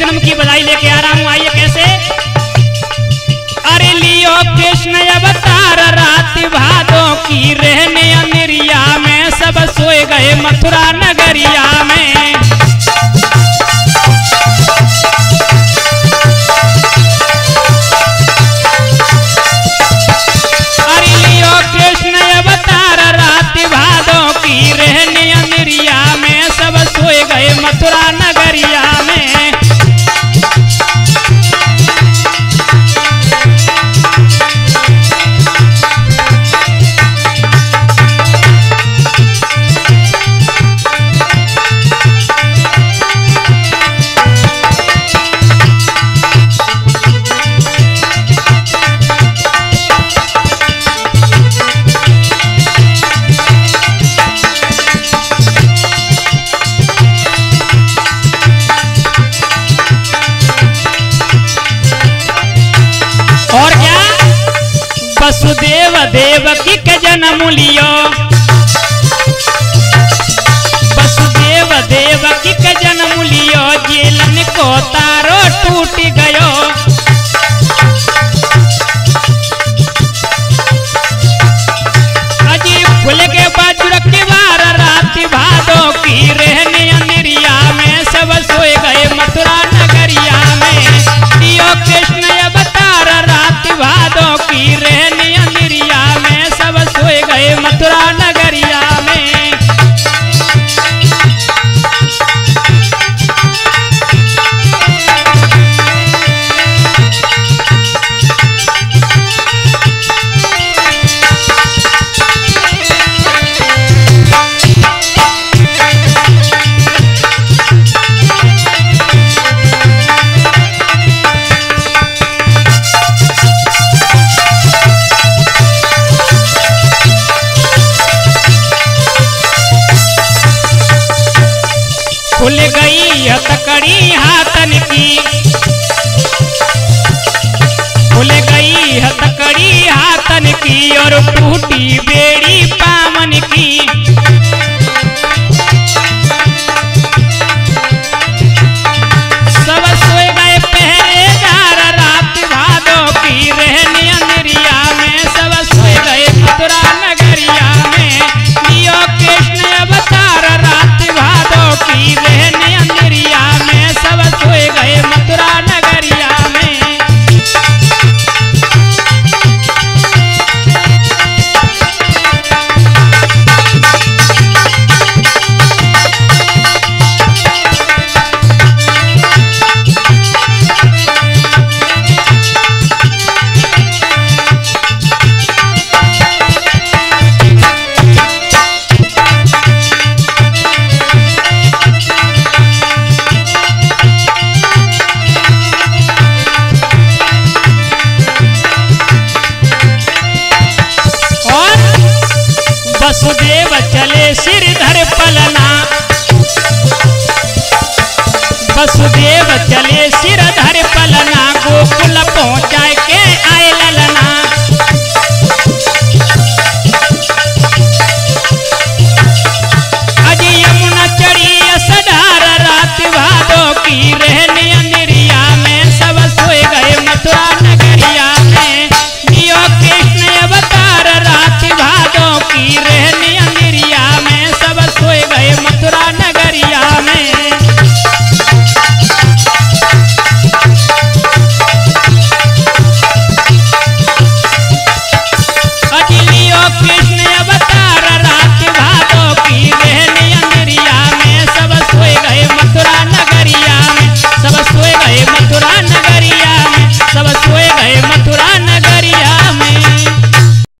जन्म जन्म की बधाई लेके आ रहा हूँ, आइए कैसे? अरे लियो कृष्ण अवतार रात भादों की रहने अमेरिया में सब वसुदेव देवकी के जन्म लियो। वसुदेव देव के जन्म लियो। जीलन को तारो टूट गयो। चित्रानगर वसुदेव चले सिरधर पलना। वसुदेव चले सिरधर पलना गोकुल पहुँचा